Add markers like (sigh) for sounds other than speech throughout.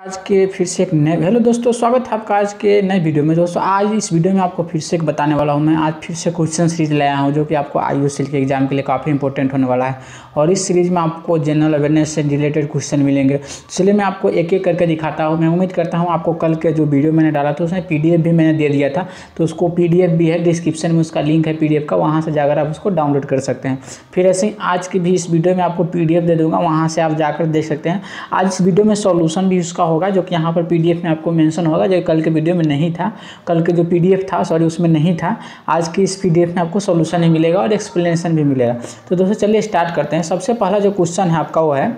आज के फिर से एक नए हेलो दोस्तों, स्वागत है आपका आज के नए वीडियो में। दोस्तों, आज इस वीडियो में आपको फिर से एक बताने वाला हूँ मैं। आज फिर से क्वेश्चन सीरीज़ लाया हूँ, जो कि आपको आई यू के एग्ज़ाम के लिए काफ़ी इंपॉर्टेंट होने वाला है। और इस सीरीज़ में आपको जनरल अवेयरनेस से रिलेटेड क्वेश्चन मिलेंगे। इसलिए मैं आपको एक एक करके दिखाता हूँ। मैं उम्मीद करता हूँ आपको कल के जो वीडियो मैंने डाला था, उसमें पी भी मैंने दे दिया था। तो उसको पीडीएफ भी है डिस्क्रिप्शन में उसका लिंक है पीडीएफ का, वहाँ से जाकर आप उसको डाउनलोड कर सकते हैं। फिर ऐसे ही आज की भी इस वीडियो में आपको पीडीएफ दे दूँगा, वहाँ से आप जाकर देख सकते हैं। आज इस वीडियो में सोल्यूशन भी उसका होगा जो कि यहाँ पर पीडीएफ में आपको मेंशन होगा, जो कल के वीडियो में नहीं था। कल के जो पीडीएफ था सॉरी उसमें नहीं था। आज की इस पीडीएफ में आपको सोल्यूशन ही मिलेगा और एक्सप्लेनेशन भी मिलेगा। तो दोस्तों, चलिए स्टार्ट करते हैं। सबसे पहला जो क्वेश्चन है आपका, वो है,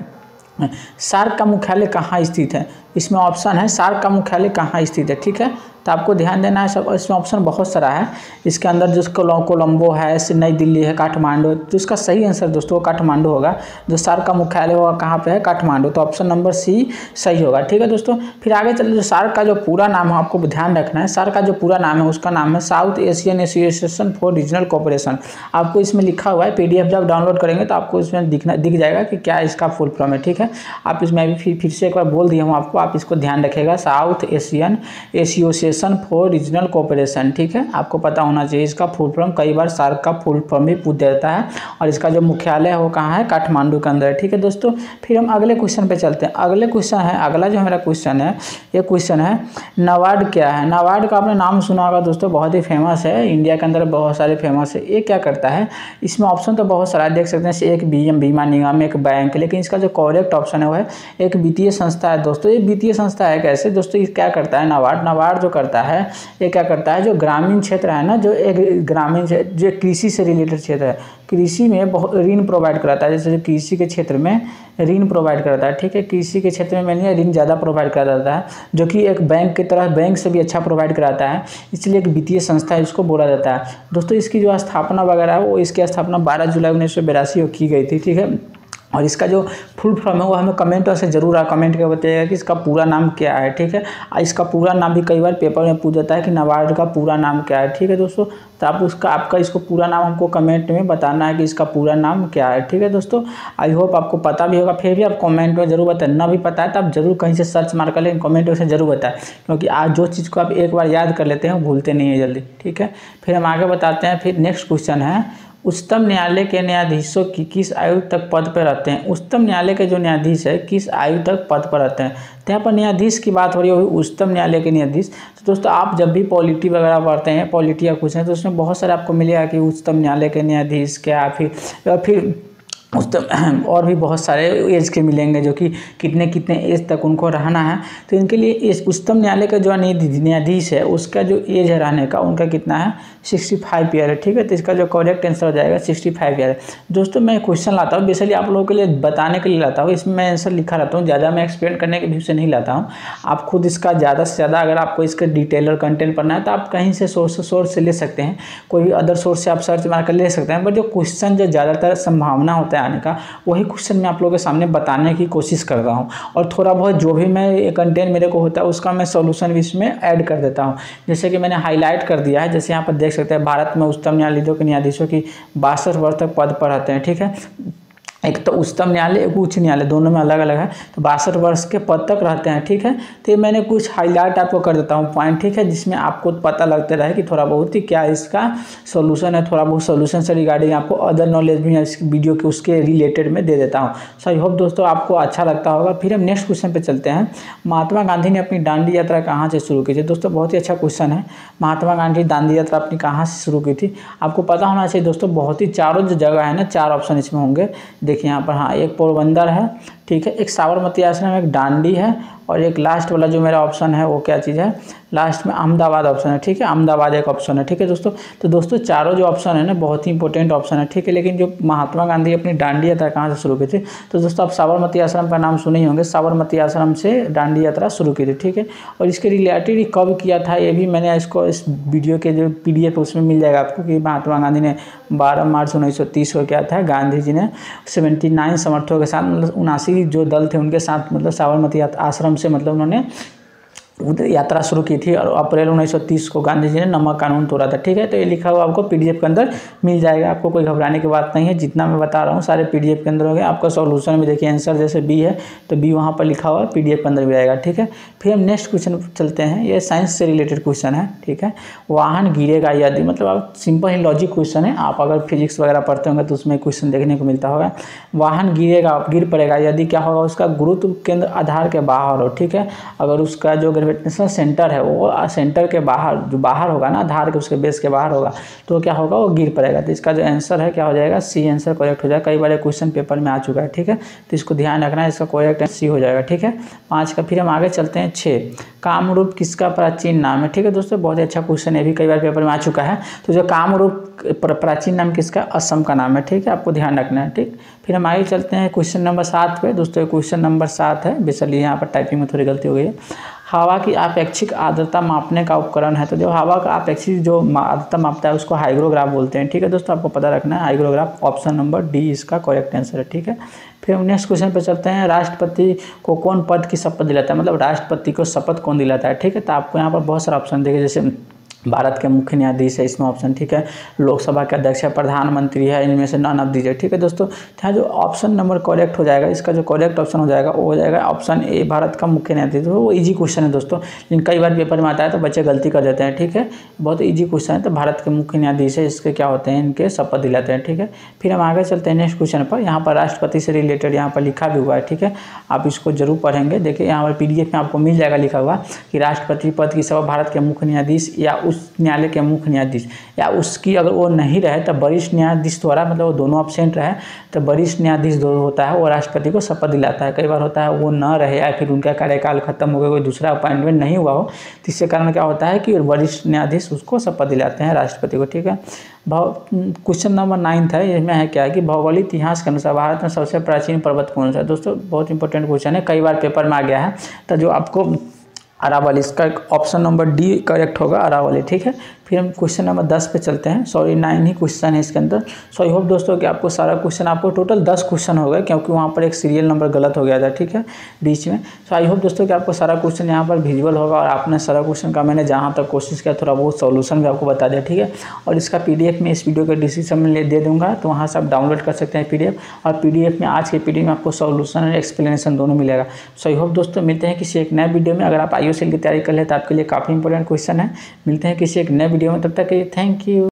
सार्क का मुख्यालय कहाँ स्थित है? इसमें ऑप्शन है, सार्क का मुख्यालय कहाँ स्थित है? ठीक है? तो आपको ध्यान देना है, सब इसमें ऑप्शन बहुत सारा है। इसके अंदर जो कोलम्बो है नई दिल्ली है, काठमांडू तो इसका सही आंसर दोस्तों काठमांडू होगा। जो सार का मुख्यालय होगा कहाँ पर है? काठमांडू। तो ऑप्शन नंबर सी सही होगा। ठीक है दोस्तों, फिर आगे चले, जो सार का जो पूरा नाम है, आपको ध्यान रखना है। सार्क का जो पूरा नाम है, उसका नाम है South Asian Association for Regional Cooperation आपको इसमें लिखा हुआ है पीडीएफ जब डाउनलोड करेंगे तो आपको इसमें दिखना, दिख जाएगा कि क्या इसका फुल फॉर्म है। ठीक है? आप इसमें अभी फिर फिर से एक बार बोल दिया हूँ आपको, आप इसको ध्यान रखेगा South Asian Association Association for Regional Cooperation ठीक है? आपको पता होना चाहिए इसका फुल फॉर्म कई बार सार्क का फुल फॉर्म भी पूछ देता है और इसका जो मुख्यालय है वो कहाँ है? काठमांडू के अंदर ठीक है दोस्तों? फिर हम अगले क्वेश्चन पे चलते हैं। अगले क्वेश्चन है, अगला जो मेरा क्वेश्चन है, ये क्वेश्चन है नवाड क्या है? नवाड का आपने नाम सुना होगा दोस्तों, बहुत ही फ़ेमस है। इंडिया के अंदर बहुत सारे फ़ेमस है। ये क्या करता है? इसमें ऑप्शन तो बहुत सारा देख सकते हैं एक बी बीमा निगम एक बैंक लेकिन इसका जो कॉरेक्ट ऑप्शन है वो है एक वित्तीय संस्था है दोस्तों। ये वित्तीय संस्था है कैसे? दोस्तों क्या करता है नवाड नवाड जो करता है, ये क्या करता है, जो ग्रामीण क्षेत्र है ना, जो एक ग्रामीण जो कृषि से रिलेटेड क्षेत्र है, कृषि में बहुत ऋण प्रोवाइड कराता है, जैसे कृषि के क्षेत्र में ऋण प्रोवाइड कराता है, ठीक है? कृषि के क्षेत्र में मैंने ऋण ज़्यादा प्रोवाइड कराता है जो कि एक बैंक की तरह बैंक से भी अच्छा प्रोवाइड कराता है, इसलिए एक वित्तीय संस्था इसको बोला जाता है। दोस्तों, इसकी जो स्थापना वगैरह है, वो इसकी स्थापना बारह जुलाई उन्नीस सौ बेरासी की गई थी, ठीक है? और इसका जो फुल फॉर्म है, वो हमें कमेंट से ज़रूर कमेंट कर बताइएगा कि इसका पूरा नाम क्या है, ठीक है? इसका पूरा नाम भी कई बार पेपर में पूछ जाता है कि नबार्ड का पूरा नाम क्या है, ठीक है दोस्तों? तो आप उसका, आपका इसको पूरा नाम हमको कमेंट में बताना है कि इसका पूरा नाम क्या है, ठीक है दोस्तों? आई होप आपको पता भी होगा, फिर भी आप कमेंट में ज़रूर बताएँ ना भी पता है तो आप ज़रूर कहीं से सर्च मार कर लेकिन कमेंट में ज़रूर बताएँ। क्योंकि आज जो चीज़ को आप एक बार याद कर लेते हैं भूलते नहीं है जल्दी, ठीक है? फिर हम आगे बताते हैं, फिर नेक्स्ट क्वेश्चन है। उच्चतम न्यायालय के न्यायाधीशों की किस आयु तक पद पर रहते हैं? उच्चतम न्यायालय के जो न्यायाधीश है, किस आयु तक पद पर रहते हैं? तो यहाँ पर न्यायाधीश की बात हो रही है उच्चतम न्यायालय के न्यायाधीश। तो दोस्तों, आप जब भी पॉलिटी वगैरह पढ़ते हैं, पॉलिटी या कुछ हैं तो उसमें बहुत सारे आपको मिलेगा कि उच्चतम न्यायालय के न्यायाधीश क्या फिर फिर उच्चतम (clears throat) और भी बहुत सारे एज के मिलेंगे जो कि कितने कितने एज तक उनको रहना है। तो इनके लिए इस उच्चतम न्यायालय का जो न्यायाधीश है, उसका जो एज है रहने का उनका कितना है? सिक्सटी फाइव ईयर है, ठीक है? तो इसका जो करेक्ट आंसर हो जाएगा सिक्सटी फाइव ईयर है दोस्तों, मैं क्वेश्चन लाता हूँ बेसिकली आप लोगों के लिए बताने के लिए लाता हूँ, इसमें मैं आंसर लिखा रहता हूँ, ज़्यादा मैं एक्सप्लेन करने के व्यू से नहीं लाता हूँ। आप खुद इसका ज़्यादा से ज़्यादा अगर आपको इसका डिटेलर कंटेंट पढ़ना है तो आप कहीं से सोर्स सोर्स से ले सकते हैं। कोई भी अदर सोर्स से आप सर्च मार कर ले सकते हैं बट जो क्वेश्चन जो ज़्यादातर संभावना होता है आने का, वही क्वेश्चन मैं आप लोगों के सामने बताने की कोशिश कर रहा हूँ। और थोड़ा बहुत जो भी मैं कंटेंट मेरे को होता है, उसका मैं सोल्यूशन भी इसमें ऐड कर देता हूँ। जैसे कि मैंने हाईलाइट कर दिया है, जैसे यहाँ पर देख सकते हैं, भारत में उच्चतम न्यायालयों के न्यायाधीशों की बासठ वर्ष तक पद पर रहते हैं, ठीक है? एक तो उच्चतम न्यायालय, एक उच्च न्यायालय, दोनों में अलग अलग है। तो बासठ वर्ष के पद तक रहते हैं, ठीक है? तो ये मैंने कुछ हाईलाइट आपको कर देता हूँ पॉइंट ठीक है? जिसमें आपको पता लगते रहे कि थोड़ा बहुत ही क्या इसका सोल्यूशन है, थोड़ा बहुत सोल्यूशन से रिगार्डिंग आपको अदर नॉलेज भी इस वीडियो के, उसके रिलेटेड में दे देता हूँ। सो आई होप दोस्तों आपको अच्छा लगता होगा। फिर हम नेक्स्ट क्वेश्चन पर चलते हैं। महात्मा गांधी ने अपनी दांडी यात्रा कहाँ से शुरू की थी? दोस्तों, बहुत ही अच्छा क्वेश्चन है। महात्मा गांधी दांडी यात्रा अपनी कहाँ से शुरू की थी? आपको पता होना चाहिए दोस्तों, बहुत ही चारों जो जगह है ना, चार ऑप्शन इसमें होंगे। देखिए यहाँ पर हाँ एक पोरबंदर है, ठीक है। एक साबरमती आश्रम एक डांडी है और एक लास्ट वाला जो मेरा ऑप्शन है, वो क्या चीज़ है? लास्ट में अहमदाबाद ऑप्शन है, ठीक है? अहमदाबाद एक ऑप्शन है, ठीक है दोस्तों? तो दोस्तों, चारों जो ऑप्शन है ना, बहुत ही इंपॉर्टेंट ऑप्शन है, ठीक है? लेकिन जो महात्मा गांधी अपनी डांडी यात्रा कहाँ से शुरू की थी? तो दोस्तों, आप साबरमती आश्रम का नाम सुने ही होंगे। साबरमती आश्रम से डांडी यात्रा शुरू की थी, ठीक है? और इसके रिलेटेड कब किया था, ये भी मैंने इसको इस वीडियो के जो पी उसमें मिल जाएगा आपको कि महात्मा गांधी ने बारह मार्च उन्नीस सौ तीस को किया था। गांधी जी ने सेवेंटी समर्थकों के साथ मतलब उनासी जो दल थे, उनके साथ मतलब साबरमती आश्रम से मतलब उन्होंने यात्रा शुरू की थी और अप्रैल 1930 को गांधी जी ने नमक कानून तोड़ा था। ठीक है? तो ये लिखा हुआ आपको पीडीएफ के अंदर मिल जाएगा। आपको कोई घबराने की बात नहीं है। जितना मैं बता रहा हूँ, सारे पीडीएफ के अंदर हो गया आपका सॉल्यूशन में देखिए, आंसर जैसे बी है तो बी वहाँ पर लिखा हुआ है, पीडीएफ के अंदर भी आएगा। ठीक है? फिर हम नेक्स्ट क्वेश्चन चलते हैं। ये साइंस से रिलेटेड क्वेश्चन है। ठीक है? वाहन गिरेगा यदि मतलब आप सिंपल ही लॉजिक क्वेश्चन है। आप अगर फिजिक्स वगैरह पढ़ते होंगे तो उसमें क्वेश्चन देखने को मिलता होगा। वाहन गिरेगा, गिर पड़ेगा यदि क्या होगा उसका? गुरुत्व केंद्र आधार के बाहर हो। ठीक है? अगर उसका जो ग्रेविटेशनल सेंटर सेंटर है, वो सेंटर के बाहर, जो बाहर होगा ना आधार के, उसके बेस के बाहर होगा तो क्या होगा, वो गिर पड़ेगा। तो इसका जो आंसर है, क्या हो जाएगा सी आंसर करेक्ट हो जाएगा। कई बार क्वेश्चन पेपर में आ चुका है, ठीक है? तो इसको ध्यान रखना है, इसका करेक्ट सी हो जाएगा, ठीक है? पाँच का, फिर हम आगे चलते हैं, छः। कामरूप किसका प्राचीन नाम है? ठीक है दोस्तों, बहुत ही अच्छा क्वेश्चन है भी कई बार पेपर में आ चुका है। तो जो कामरूप प्राचीन नाम किसका असम का नाम है, ठीक है? आपको ध्यान रखना है, ठीक? फिर हम आगे चलते हैं क्वेश्चन नंबर सात पे। दोस्तों क्वेश्चन नंबर सात है बेसिकली यहाँ पर टाइपिंग में थोड़ी गलती हो गई है। हवा की अपेक्षिक आर्द्रता मापने का उपकरण है। तो जो हवा का अपेक्षिक जो आर्द्रता मापता है, उसको हाइग्रोग्राफ बोलते हैं, ठीक है? दोस्तों, आपको पता रखना है, हाइग्रोग्राफ ऑप्शन नंबर डी इसका करेक्ट आंसर है, ठीक है? फिर नेक्स्ट क्वेश्चन पर चलते हैं। राष्ट्रपति को कौन पद की शपथ दिलाता है? मतलब राष्ट्रपति को शपथ कौन दिलाता है, ठीक है? तो आपको यहाँ पर बहुत सारा ऑप्शन देखिए जैसे भारत के मुख्य न्यायाधीश है, इसमें ऑप्शन ठीक है। लोकसभा के अध्यक्ष है, प्रधानमंत्री है, इनमें से नन ऑफ़ दीजिए ठीक है दोस्तों यहाँ जो ऑप्शन नंबर करेक्ट हो जाएगा, इसका जो करेक्ट ऑप्शन हो जाएगा, वो हो जाएगा ऑप्शन ए भारत का मुख्य न्यायाधीश। तो वो ईजी क्वेश्चन है दोस्तों, लेकिन कई बार पेपर में आता है तो बच्चे गलती कर देते हैं, ठीक है? बहुत ईजी क्वेश्चन है तो भारत के मुख्य न्यायाधीश है, इसके क्या होते हैं, इनके शपथ दिलाते हैं, ठीक है? फिर हम आगे चलते हैं नेक्स्ट क्वेश्चन पर। यहाँ पर राष्ट्रपति से रिलेटेड यहाँ पर लिखा भी हुआ है, ठीक है? आप इसको ज़रूर पढ़ेंगे। देखिए, यहाँ पर पीडीएफ में आपको मिल जाएगा लिखा हुआ कि राष्ट्रपति पद की सभा भारत के मुख्य न्यायाधीश या उस न्यायालय के मुख्य न्यायाधीश। या उसकी अगर वो नहीं रहे तो वरिष्ठ न्यायाधीश द्वारा मतलब वो दोनों ऑप्शेंट रहे तो वरिष्ठ न्यायाधीश जो होता है, वो राष्ट्रपति को शपथ दिलाता है। कई बार होता है वो न रहे या फिर उनका कार्यकाल खत्म हो गया, कोई दूसरा अपॉइंटमेंट नहीं हुआ हो तो इसके कारण क्या होता है कि वरिष्ठ न्यायाधीश उसको शपथ दिलाते हैं राष्ट्रपति को, ठीक है? भाव क्वेश्चन नंबर नाइन्थ है इसमें है क्या कि भौगोलिक इतिहास के अनुसार भारत में सबसे प्राचीन पर्वत कौन सा है? दोस्तों, बहुत इंपॉर्टेंट क्वेश्चन है, कई बार पेपर में आ गया है तो जो आपको अरावली। इसका ऑप्शन नंबर डी करेक्ट होगा, अरावली, ठीक है? फिर हम क्वेश्चन नंबर दस पे चलते हैं। सॉरी नाइन ही क्वेश्चन है इसके अंदर। सो आई होप दोस्तों कि आपको सारा क्वेश्चन आपको टोटल दस क्वेश्चन हो गए, क्योंकि वहाँ पर एक सीरियल नंबर गलत हो गया था, ठीक है? बीच में। सो आई होप दोस्तों कि आपको सारा क्वेश्चन यहाँ पर विजुअल होगा और आपने सारा क्वेश्चन का मैंने जहाँ तक कोशिश किया, थोड़ा बहुत सोल्यूशन भी आपको बता दिया, ठीक है? और इसका पी मैं इस वीडियो के डिस्क्रिप्शन में दे दूँगा तो वहाँ से आप डाउनलोड कर सकते हैं पीडीएफ और पीडीएफ में आज के पी में आपको सोल्यूशन और एक्सप्लेनेशन दोनों मिलेगा। सो आई होप दोस्तों, मिलते हैं किसी एक नए वीडियो में। अगर आप आई की तैयारी कर ले तो आपके लिए काफ़ी इंपॉर्टेंट क्वेश्चन है। मिलते हैं किसी एक नए वीडियो में, तब तक के थैंक यू